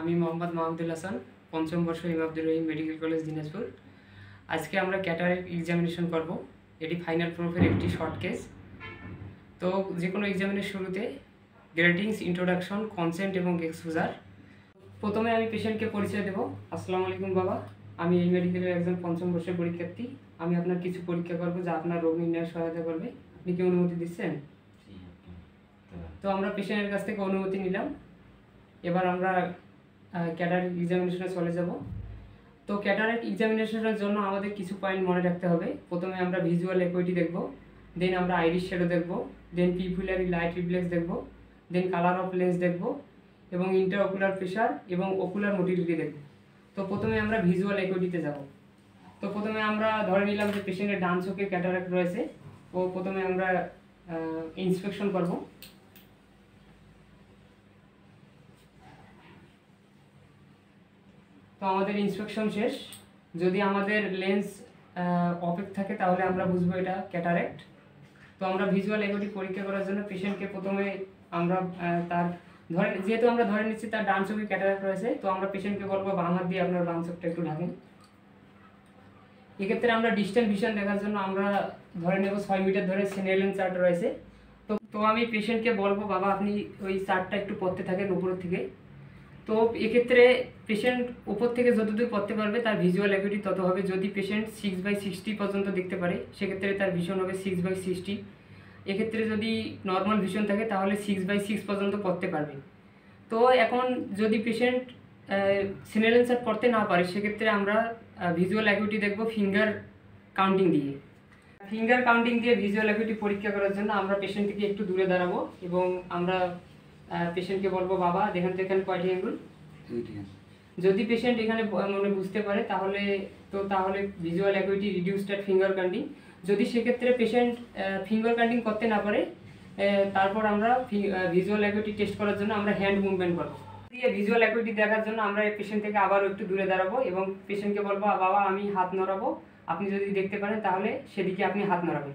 আমি মোহাম্মদ মাহমুদুল হাসান পঞ্চম বর্ষ ইমাম আব্দুর রহিম মেডিকেল কলেজ দিনাজপুর। আজকে আমরা ক্যাটারেক এক্সামিনেশন করব। এটি ফাইনাল প্রুফের একটি শর্ট কেস তো যে কোনো এক্সামিনের শুরুতে গ্রেটিংস ইন্ট্রোডাকশন কনসেন্ট এবং এক্সপোজার প্রথমে আমি পেশেন্টকে পরিচয় দেবো। আসসালামু আলাইকুম বাবা। আমি এই মেডিকেলের একজন পঞ্চম বর্ষের পরীক্ষার্থী। আমি আপনার কিছু পরীক্ষা করব যা আপনার রোগ নির্ণয়ে সহায়তা করবে। আপনি কি অনুমতি দিচ্ছেন? তো আমরা পেশেন্টের কাছ থেকে অনুমতি নিলাম। এবার আমরা ক্যাটারেক এক্সামিনেশনে চলে যাব। তো ক্যাটারেক এক্সামিনেশনের জন্য আমাদের কিছু পয়েন্ট মনে রাখতে হবে। প্রথমে আমরা ভিজুয়াল একুইটি দেখব দেন আমরা আইরিশ শ্যাডো দেখব দেন পিপুলারি লাইট রিফ্লেক্স দেখব দেন কালার অফ লেন্স দেখব, এবং ইন্টার অকুলার প্রেশার এবং অকুলার মোটিলিটি দেখব। তো প্রথমে আমরা ভিজুয়াল একুইটিতে যাব। তো প্রথমে আমরা ধরে নিলাম যে পেশেন্টের ডান চোখে ক্যাটারাক্ট রয়েছে। ও প্রথমে আমরা ইন্সপেকশন করব। তো আমাদের ইন্সপেকশন শেষ। যদি আমাদের লেন্স অপেক থাকে, তাহলে আমরা বুঝব এটা ক্যাটারেক্ট তো আমরা ভিজুয়াল এগুলি পরীক্ষা করার জন্য পেশেন্টকে প্রথমে আমরা তার ধরে, যেহেতু আমরা ধরে নিচ্ছি তার ডান চোখে ক্যাটারেক্ট রয়েছে, তো আমরা পেশেন্টকে বলব বাম হাত দিয়ে আপনার বাম চোখটা একটু ঢাকেন। এক্ষেত্রে আমরা ডিস্টেন্স ভিশন দেখার জন্য আমরা ধরে নেব ছয় মিটার ধরে সিনেলেন চার্ট রয়েছে। তো তো আমি পেশেন্টকে বলব, বাবা আপনি ওই চার্টটা একটু পড়তে থাকেন উপরের থেকে। তো এক্ষেত্রে পেশেন্ট উপর থেকে যতদূর পড়তে পারবে, তার ভিজুয়াল অ্যাকুইটি তত হবে। যদি পেশেন্ট সিক্স বাই সিক্সটি পর্যন্ত দেখতে পারে, সেক্ষেত্রে তার ভিশন হবে সিক্স বাই সিক্সটি এক্ষেত্রে যদি নর্মাল ভিশন থাকে, তাহলে সিক্স বাই সিক্স পর্যন্ত পড়তে পারবে। তো এখন যদি পেশেন্ট সিনেলেন্সার পড়তে না পারে, সেক্ষেত্রে আমরা ভিজুয়াল অ্যাকুইটি দেখব ফিঙ্গার কাউন্টিং দিয়ে। ফিঙ্গার কাউন্টিং দিয়ে ভিজুয়াল অ্যাকুইটি পরীক্ষা করার জন্য আমরা পেশেন্ট থেকে একটু দূরে দাঁড়াবো এবং আমরা পেশেন্টকে বলব বাবা দেখেন তো এখানে কয়টি আঙ্গুল? যদি পেশেন্ট এখানে মানে বুঝতে পারে তাহলে তো তাহলে visual acuity reduced at finger counting যদি সেক্ষেত্রে পেশেন্ট ফিঙ্গার কাউন্টিং করতে না পারে তারপর আমরা ভিজুয়াল অ্যাকুইটি টেস্ট করার জন্য আমরা হ্যান্ড মুভমেন্ট করব। দিয়ে ভিজুয়াল অ্যাকুইটি দেখার জন্য আমরা পেশেন্ট থেকে আবারও একটু দূরে দাঁড়াবো এবং পেশেন্টকে বলব বাবা আমি হাত নড়াবো। আপনি যদি দেখতে পারেন তাহলে সেদিকে আপনি হাত নড়াবেন।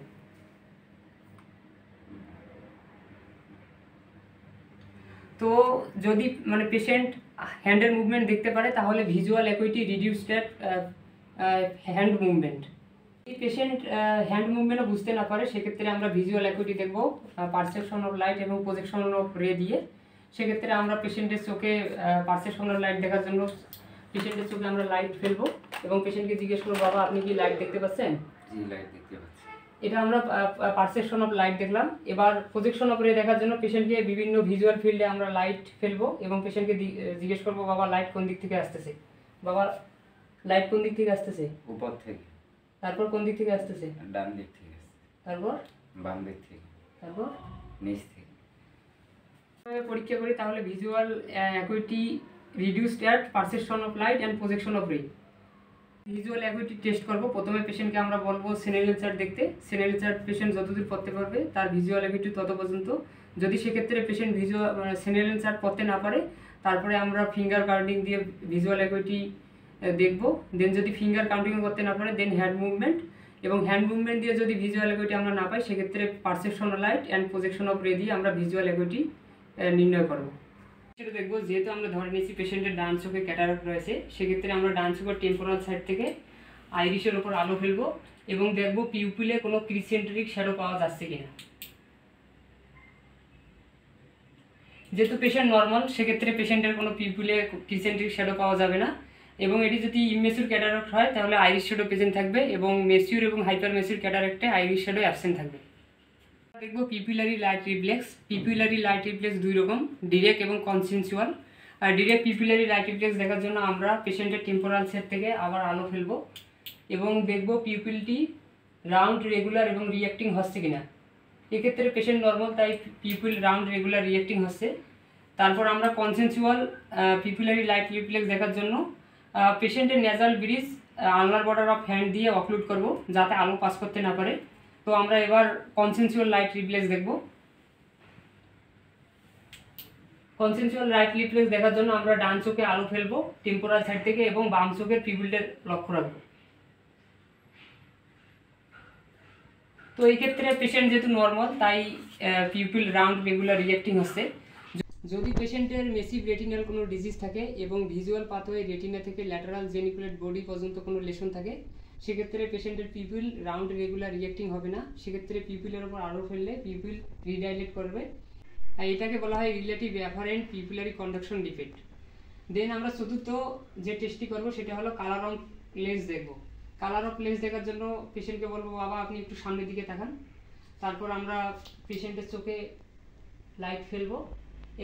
তো যদি মানে পেশেন্ট হ্যান্ডের মুভমেন্ট দেখতে পারে, তাহলে visual acuity reduced at hand movement যদি পেশেন্ট হ্যান্ড মুভমেন্টও বুঝতে না পারে, সেক্ষেত্রে আমরা ভিজুয়াল অ্যাকুইটি দেখব পারসেপশন অফ লাইট এবং প্রজেকশন অফ রে দিয়ে। সেক্ষেত্রে আমরা পেশেন্টের চোখে পারসেপশন অফ লাইট দেখার জন্য পেশেন্টের চোখে আমরা লাইট ফেলব এবং পেশেন্টকে জিজ্ঞেস করব, বাবা, আপনি কি লাইট দেখতে পাচ্ছেন? লাইট দেখতে পাচ্ছি। এটা আমরা পারসেপশন অফ লাইট দেখলাম। এবার প্রজেকশন অফ রে দেখার জন্য পেশেন্টকে বিভিন্ন ভিজুয়াল ফিল্ডে আমরা লাইট ফেলব এবং পেশেন্টকে জিজ্ঞেস করব বাবা লাইট কোন দিক থেকে আসতেছে? বাবা লাইট কোন দিক থেকে আসতেছে? উপর থেকে। তারপর কোন দিক থেকে আসতেছে? ডান দিক থেকে তারপর? বাম দিক থেকে। তারপর? নিচ থেকে। পরীক্ষা করি তাহলে visual acuity reduced at perception of light and projection of ray visual acuity test করব। প্রথমে পেশেন্টকে আমরা বলব সিনেলের চার্ট দেখতে। সিনেলের চার্ট পেশেন্ট যতদূর পড়তে পারবে, তার ভিজুয়াল অ্যাকুইটি তত পর্যন্ত। যদি সেক্ষেত্রে পেশেন্ট ভিজুয়াল সিনেলের চার্ট পড়তে না পারে, তারপরে আমরা ফিঙ্গার কাউন্টিং দিয়ে ভিজুয়াল অ্যাকুইটি দেখব। দেন যদি ফিঙ্গার কাউন্টিং করতে না পারে দেন হ্যান্ড মুভমেন্ট এবং হ্যান্ড মুভমেন্ট দিয়ে যদি ভিজুয়াল অ্যাকুইটি আমরা না পাই, সেক্ষেত্রে perception light and projection of ray দিয়ে আমরা ভিজুয়াল অ্যাকুইটি নির্ণয় করব। সেটা দেখব, যেহেতু আমরা ধরে নিয়েছি পেশেন্টের ডান চোখে ক্যাটারাক্ট রয়েছে, সেক্ষেত্রে আমরা ডান চোখের টেম্পোরাল সাইড থেকে আইরিশের ওপর আলো ফেলব এবং দেখব পিউপিলে কোনো ক্রিসেন্ট্রিক শ্যাডো পাওয়া যাচ্ছে কিনা। যেহেতু পেশেন্ট নর্মাল সেক্ষেত্রে পেশেন্টের কোনো পিউপিলে ক্রিসেন্ট্রিক শ্যাডো পাওয়া যাবে না এবং এটি যদি ইমেসিউর ক্যাটারাক্ট হয়, তাহলে আইরিশ শ্যাডো প্রেজেন্ট থাকবে এবং মেসিউর এবং হাইপার মেসিউর ক্যাটারাক্টে আইরিশ শ্যাডো অ্যাবসেন্ট থাকবে। দেখব pupillary light reflex pupillary light reflex দুই রকম ডিরেক্ট এবং কনসেনচুয়াল আর ডিরেক্ট পিপুলারি লাইট রিফ্লেক্স দেখার জন্য আমরা পেশেন্টের টেম্পোরাল সেট থেকে আবার আলো ফেলব এবং দেখব পিপুলটি রাউন্ড রেগুলার এবং রিয়াক্টিং হচ্ছে কিনা। এক্ষেত্রে পেশেন্ট নর্মাল তাই পিপুল রাউন্ড রেগুলার রিয়াক্টিং হচ্ছে। তারপর আমরা কনসেনচুয়াল পিপুলারি লাইট রিফ্লেক্স দেখার জন্য পেশেন্টের nasal bridge ulnar border of hand দিয়ে অক্লুড করব যাতে আলো পাস করতে না পারে। তো আমরা এবার কনসেনচুয়াল লাইট রিফ্লেক্স দেখব। কনসেনচুয়াল লাইট রিফ্লেক্স দেখার জন্য আমরা ডান চোখে আলো ফেলব টেম্পোরাল সাইড থেকে এবং বাম চোখের পিপুলদের লক্ষ্য রাখব। তো এই ক্ষেত্রে পেশেন্ট যেহেতু নর্মাল তাই পিউপিল রাউন্ড রেগুলার রিয়েক্টিং হচ্ছে। যদি পেশেন্টের মেসিভ রেটিনাল কোনো ডিজিজ থাকে এবং ভিজুয়াল পাথওয়ে রেটিনা থেকে ল্যাটারাল জেনিকুলেট বডি পর্যন্ত কোনো লেশন থাকে সেক্ষেত্রে পেশেন্টের পিপিল রাউন্ড রেগুলার রিয়েক্টিং হবে না। সেক্ষেত্রে পিপিলের ওপর আলো ফেললে পিপিল রিডাইলেট করবে। আর এটাকে বলা হয় relative afferent pupillary conduction defect. Then আমরা চতুর্থ যে টেস্টটি করব, সেটা হলো কালার অফ লেন্স দেখব। কালার অফ লেন্স দেখার জন্য পেশেন্টকে বলব, বাবা, আপনি একটু সামনের দিকে তাকান। তারপর আমরা পেশেন্টের চোখে লাইট ফেলব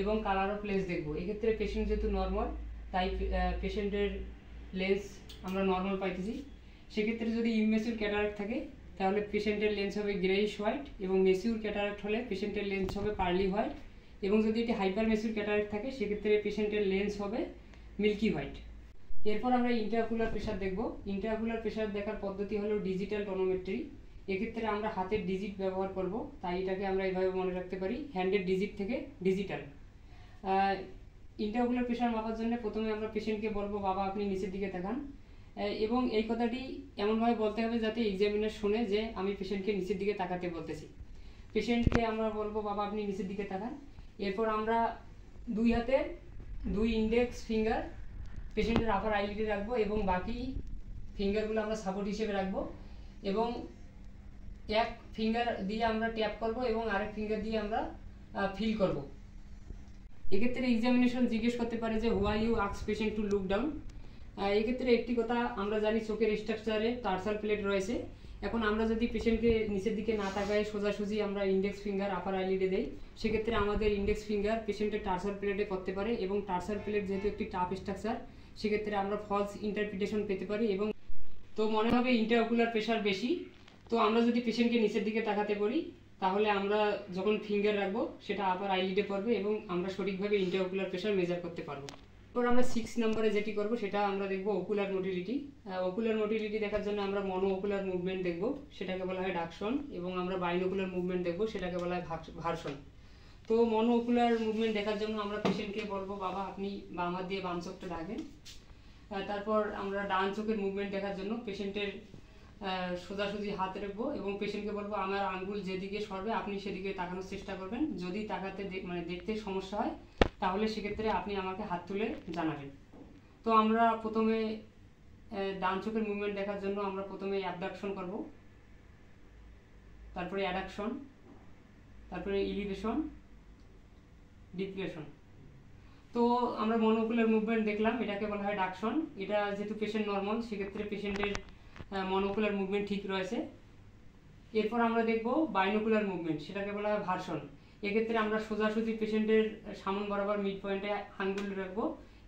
এবং কালার অফ লেন্স দেখব। এক্ষেত্রে পেশেন্ট যেহেতু নর্মাল, তাই পেশেন্টের লেন্স আমরা নর্মাল পাইতেছি। সেক্ষেত্রে যদি ইমেসিউর ক্যাটারাক্ট থাকে তাহলে পেশেন্টের লেন্স হবে গ্রেইশ হোয়াইট এবং মেসিউর ক্যাটারাক্ট হলে পেশেন্টের লেন্স হবে পার্লি হোয়াইট এবং যদি এটি হাইপার মেসিউর ক্যাটারাক্ট থাকে সেক্ষেত্রে পেশেন্টের লেন্স হবে মিল্কি হোয়াইট এরপর আমরা ইন্টারকুলার প্রেশার দেখব। ইন্টারকুলার প্রেশার দেখার পদ্ধতি হলো ডিজিটাল টনোমেট্রি এক্ষেত্রে আমরা হাতের ডিজিট ব্যবহার করব তাই এটাকে আমরা এইভাবে মনে রাখতে পারি হ্যান্ডের ডিজিট থেকে ডিজিটাল ইন্টারকুলার প্রেশার মাপার জন্য প্রথমে আমরা পেশেন্টকে বলব বাবা আপনি নিচের দিকে আহ, এবং এই কথাটি এমনভাবে বলতে হবে যাতে এক্সামিনার শুনে যে আমি পেশেন্টকে নিচের দিকে তাকাতে বলতেছি। পেশেন্টকে আমরা বলব, বাবা, আপনি নিচের দিকে তাকান। এরপর আমরা দুই হাতে দুই ইন্ডেক্স ফিঙ্গার পেশেন্টের আপার আইলিডে রাখব এবং বাকি ফিঙ্গারগুলো আমরা সাপোর্ট হিসেবে রাখব এবং এক ফিঙ্গার দিয়ে আমরা ট্যাপ করব এবং আরেক ফিঙ্গার দিয়ে আমরা ফিল করব। এক্ষেত্রে এক্সামিনেশন জিজ্ঞেস করতে পারে যে হোয়াই ইউ আক্স পেশেন্ট টু লুক ডাউন এক্ষেত্রে একটি কথা আমরা জানি চোখের স্ট্রাকচারে টার্সাল প্লেট রয়েছে। এখন আমরা যদি পেশেন্টকে নিচের দিকে না তাকায়, সোজাসুজি আমরা ইন্ডেক্স ফিঙ্গার আপার আইলিডে দেই, সেক্ষেত্রে আমাদের ইন্ডেক্স ফিঙ্গার পেশেন্টের টার্সাল প্লেটে করতে পারে এবং টার্সাল প্লেট যেহেতু একটি টাফ স্ট্রাকচার সেক্ষেত্রে আমরা ফলস ইন্টারপ্রিটেশন পেতে পারি এবং তো মনে হবে ইন্টারকুলার প্রেশার বেশি। তো আমরা যদি পেশেন্টকে নিচের দিকে তাকাতে পারি তাহলে আমরা যখন ফিঙ্গার রাখব, সেটা আবার আইলিডে পড়বে এবং আমরা সঠিকভাবে ইন্টারকুলার প্রেশার মেজার করতে পারব। এরপর আমরা সিক্স নম্বরে যেটি করব, সেটা আমরা দেখব ওকুলার মোটিলিটি ওকুলার মোটিলিটি দেখার জন্য আমরা মনো ওকুলার মুভমেন্ট দেখব, সেটাকে বলা হয় ডাকশন এবং আমরা বাইনোকুলার মুভমেন্ট দেখব, সেটাকে বলা হয় ভার্সন। তো মনো ওকুলার মুভমেন্ট দেখার জন্য আমরা পেশেন্টকে বলব, বাবা, আপনি বাম হাত দিয়ে বাম চোখটা ডাকেন। তারপর আমরা ডান চোখের মুভমেন্ট দেখার জন্য পেশেন্টের সোজাসুজি হাত রাখব এবং পেশেন্টকে বলব, আমার আঙ্গুল যেদিকে সরবে, আপনি সেদিকে তাকানোর চেষ্টা করবেন। যদি তাকাতে মানে দেখতে সমস্যা হয়, তাহলে সেক্ষেত্রে আপনি আমাকে হাত তুলে জানাবেন। তো আমরা প্রথমে ডান চোখের মুভমেন্ট দেখার জন্য আমরা প্রথমে অ্যাবডাকশন করব। তারপরে অ্যাডাকশন তারপরে ইলিভেশন ডিপ্রেশন তো আমরা মনোকুলার মুভমেন্ট দেখলাম, এটাকে বলা হয় ডাকশন এটা যেহেতু পেশেন্ট নর্মাল সেক্ষেত্রে পেশেন্টের মনোকুলার মুভমেন্ট ঠিক রয়েছে। এরপর আমরা দেখব বাইনোকুলার মুভমেন্ট সেটাকে বলা হয় ভার্সন। এক্ষেত্রে আমরা সোজাসুজি পেশেন্টের সামন বরাবর মিড পয়েন্টে আঙ্গুল রাখব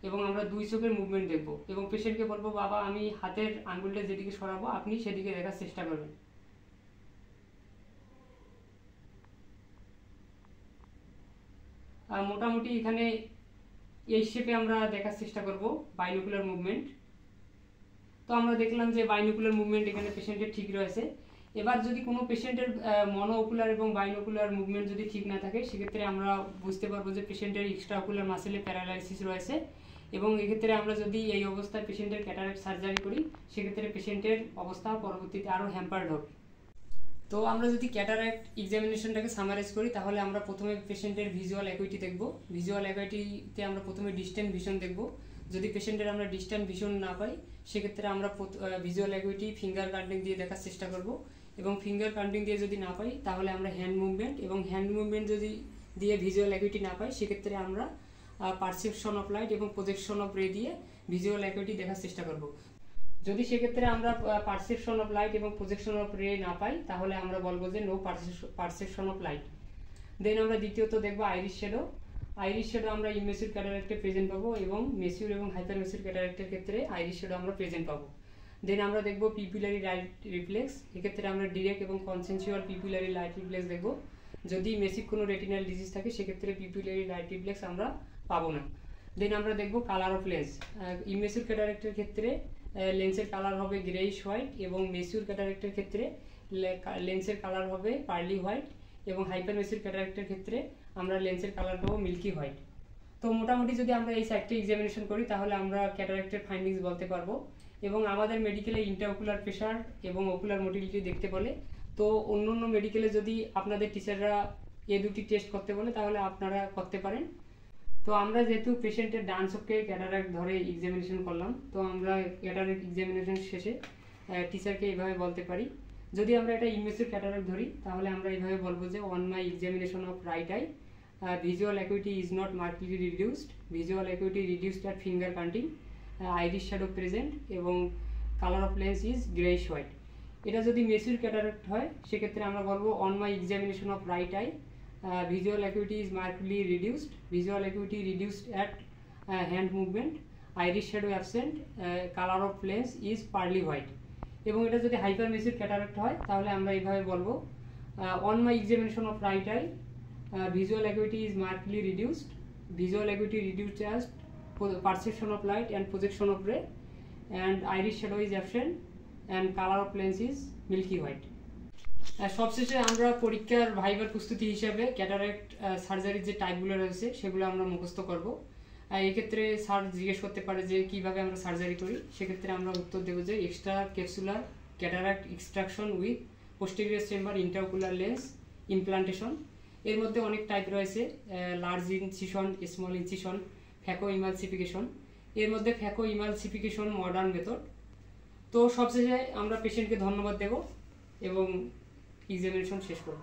এবং আমরা দুই চোখের মুভমেন্ট দেখব এবং পেশেন্টকে বলব, বাবা, আমি হাতের আঙ্গুলটা যেদিকে সরাবো, আপনি সেদিকে দেখার চেষ্টা করবেন। মোটামুটি এখানে এই শেপে আমরা দেখার চেষ্টা করব বাইনোকুলার মুভমেন্ট তো আমরা দেখলাম যে বাইনোকুলার মুভমেন্ট এখানে পেশেন্টের ঠিক রয়েছে। এবার যদি কোনো পেশেন্টের মনোকুলার এবং বাইনোকুলার মুভমেন্ট যদি ঠিক না থাকে, সেক্ষেত্রে আমরা বুঝতে পারব যে পেশেন্টের এক্সট্রাকুলার মাসেলে প্যারালাইসিস রয়েছে এবং এক্ষেত্রে আমরা যদি এই অবস্থায় পেশেন্টের ক্যাটারাক্ট সার্জারি করি, সেক্ষেত্রে পেশেন্টের অবস্থা পরবর্তীতে আরও হ্যাম্পার্ড হবে। তো আমরা যদি ক্যাটারাক্ট এক্সামিনেশনটাকে সামারাইজ করি, তাহলে আমরা প্রথমে পেশেন্টের ভিজুয়াল অ্যাকুইটি দেখব। ভিজুয়াল অ্যাকুইটিতে আমরা প্রথমে ডিস্টেন্ট ভিশন দেখব। যদি পেশেন্টের আমরা ডিস্টেন্ট ভিশন না পাই, সেক্ষেত্রে আমরা ভিজুয়াল অ্যাকুইটি ফিঙ্গার কাউন্টিং দিয়ে দেখার চেষ্টা করব। এবং ফিঙ্গার কাউন্টিং দিয়ে যদি না পাই, তাহলে আমরা হ্যান্ড মুভমেন্ট এবং হ্যান্ড মুভমেন্ট যদি দিয়ে ভিজুয়াল অ্যাকুইটি না পাই, সেক্ষেত্রে আমরা পারসেপশন অফ লাইট এবং প্রজেকশন অফ রে দিয়ে ভিজুয়াল অ্যাকুইটি দেখার চেষ্টা করব। যদি সেক্ষেত্রে আমরা পারসেপশন অফ লাইট এবং প্রজেকশন অফ রে না পাই, তাহলে আমরা বলব যে no perception of light then আমরা দ্বিতীয়ত দেখব আইরিশ শেডো আইরিশ শেডো আমরা ইমেসিউর ক্যাটারাক্টে প্রেজেন্ট পাবো এবং মেসিউর এবং হাইপার মেসিউর ক্যাটারাক্টের ক্ষেত্রে আইরিশ শেডো আমরা প্রেজেন্ট পাবো। দেন আমরা দেখব পিপুলারি লাইট রিফ্লেক্স এক্ষেত্রে আমরা ডিরেক্ট এবং কনসেনচুয়াল পিপুলারি লাইট রিফ্লেক্স দেখব। যদি মেসিক কোনো রেটিনাল ডিজিজ থাকে, সেক্ষেত্রে পিপুলারি লাইট রিফ্লেক্স আমরা পাবো না। দেন আমরা দেখব কালার অফ লেন্স ইমেসিউর ক্যাটারেক্টের ক্ষেত্রে লেন্সের কালার হবে গ্রেইশ হোয়াইট এবং মেসিউর ক্যাটারেক্টের ক্ষেত্রে লেন্সের কালার হবে পার্লি হোয়াইট এবং হাইপার মেসিউর ক্যাটারাক্টের ক্ষেত্রে আমরা লেন্সের কালার পাবো মিল্কি হোয়াইট তো মোটামুটি যদি আমরা এই সাইডটি এক্সামিনেশন করি, তাহলে আমরা ক্যাটারাক্টের ফাইন্ডিংস বলতে পারব। এবং আমাদের মেডিকেলে ইন্টারকুলার প্রেশার এবং ওকুলার মোটিলিটি দেখতে বলে। তো অন্য অন্য মেডিকেলে যদি আপনাদের টিচাররা এ দুটি টেস্ট করতে বলে, তাহলে আপনারা করতে পারেন। তো আমরা যেহেতু পেশেন্টের ডান চোখকে ক্যাটারাক্ট ধরে এক্সামিনেশন করলাম, তো আমরা ক্যাটারাক্ট এক্সামিনেশন শেষে টিচারকে এইভাবে বলতে পারি। যদি আমরা এটা ইমেসির ক্যাটারাক্ট ধরি তাহলে আমরা এইভাবে বলব যে on my examination of right eye visual acuity is not markedly reduced visual acuity reduced at finger counting iris shadow present এবং colour of lens is greyish white এটা যদি মেসির ক্যাটারাক্ট হয় সেক্ষেত্রে আমরা বলব on my examination of right eye is markedly reduced visual acuity reduced at uh, hand movement iris shadow absent uh, color of lens is pearly white. এবং এটা যদি হাইপারমেসিড cataract হয়, তাহলে আমরা এইভাবে বলব on my examination of right eye visual acuity is markedly reduced visual acuity reduce as perception of light and projection of ray and iris shadow is absent and colour of lens is milky white সবশেষে আমরা পরীক্ষার ভাইবার প্রস্তুতি হিসাবে cataract সার্জারির যে টাইপগুলো রয়েছে, সেগুলো আমরা মুখস্থ করব। এক্ষেত্রে স্যার জিজ্ঞেস করতে পারে যে কীভাবে আমরা সার্জারি করি। সেক্ষেত্রে আমরা উত্তর দেবো যে extracapsular cataract extraction with posterior chamber intraocular lens implantation এর মধ্যে অনেক টাইপ রয়েছে large incision small incision phacoemulsification এর মধ্যে ফ্যাকো ইমালসিফিকেশন মডার্ন মেথড তো সবশেষে আমরা পেশেন্টকে ধন্যবাদ দেব এবং এক্সামিনেশন শেষ করব।